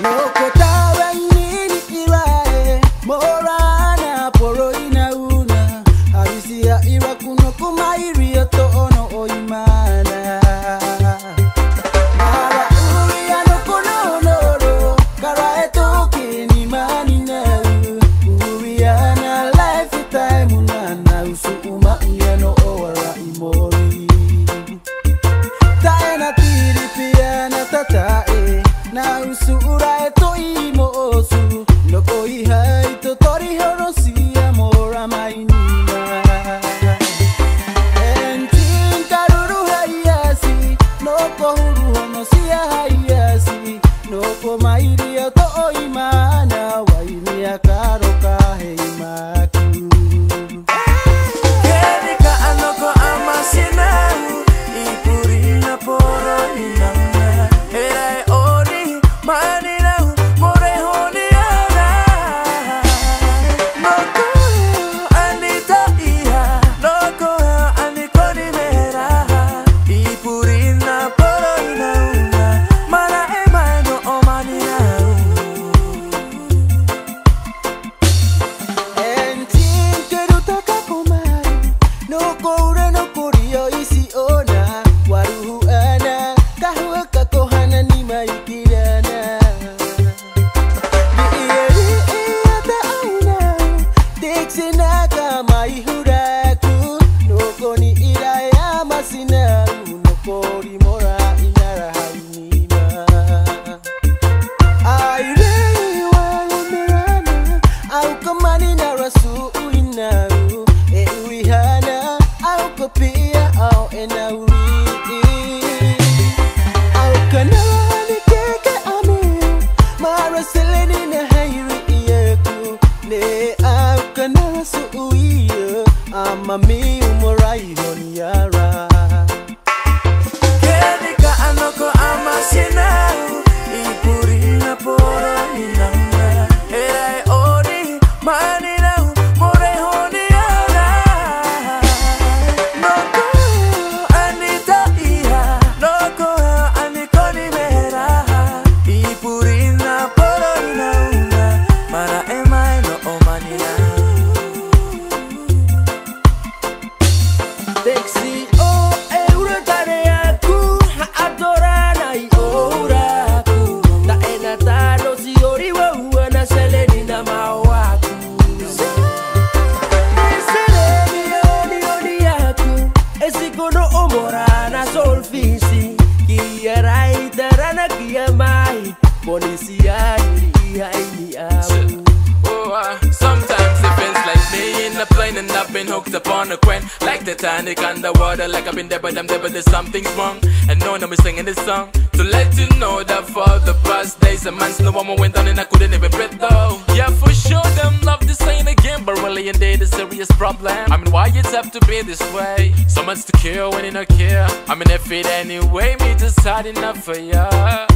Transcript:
No maihuraku nuko ni ira y'amazina nuko rimora inyara harinima airei waromerana aukomani na rasu uinaru eurihana aukopia au enauri Seleni na hairi iyeku ne aukana su uiyo ama mi umorai honiara Ketika omorana solfisi Kia kia mai ai Oh, uh, sometimes it feels like me in the plane and I've been hooked up on a crane Like the Titanic underwater, like I've been there but I'm there but there's something's wrong. And no is singing this song. To let you know that for the past days and man's no woman went down and I couldn't even breathe though. Yeah, for sure, them love this ain't a game But really indeed a serious problem. I mean, why it have to be this way? So much to kill when you not care. I mean, if it anyway, me hard enough for ya